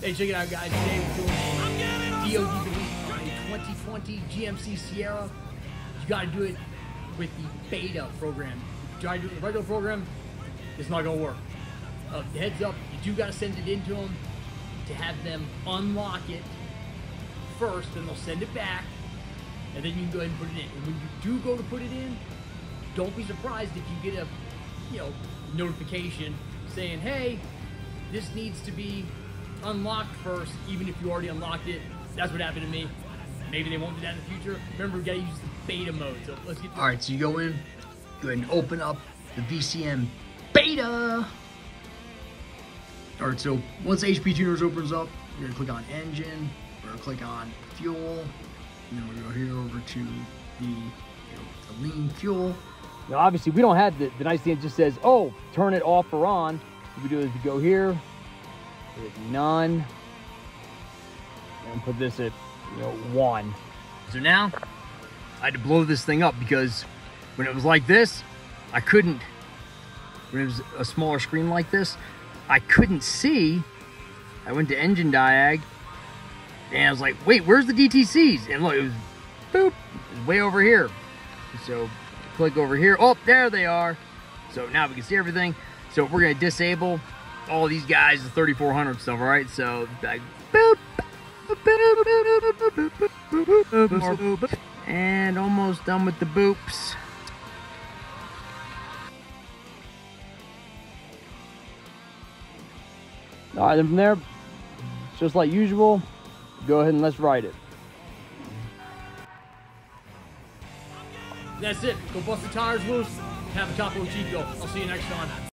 Hey, check it out, guys. Today we're doing DOD delete on a 2020 GMC Sierra. You got to do it with the beta program. If you try to do it with the regular program, it's not to work. Uh, heads up, you do got to send it into them to have them unlock it first, then they'll send it back, and then you can go ahead and put it in. And when you do go to put it in, don't be surprised if you get a, you know, notification saying, "Hey, this needs to be unlocked first, even if you already unlocked it." That's what happened to me. Maybe they won't do that in the future. Remember, we gotta use the beta mode. So let's get. All right, so you go in, go ahead and open up the VCM beta. All right, so once HP Tuners opens up, you're gonna click on engine, we're gonna click on fuel, and then we're gonna go here over to the, you know, the lean fuel. Now, obviously, we don't have the, the nice thing. It just says, oh, turn it off or on. What we do is we go here, hit none, and put this at, you know, one. So now, I had to blow this thing up because when it was like this, I couldn't, when it was a smaller screen like this, I couldn't see. I went to engine diag, and I was like, wait, where's the DTCs? And look, it was, boop, it was way over here. So click over here. Oh, there they are. So now we can see everything. So we're gonna disable all these guys, the 3400 stuff, all right? So like, boop, and almost done with the boops. All right, then from there, just like usual, go ahead and let's ride it. That's it. Go bust the tires loose. Have a Topo Chico. I'll see you next time.